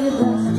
get lost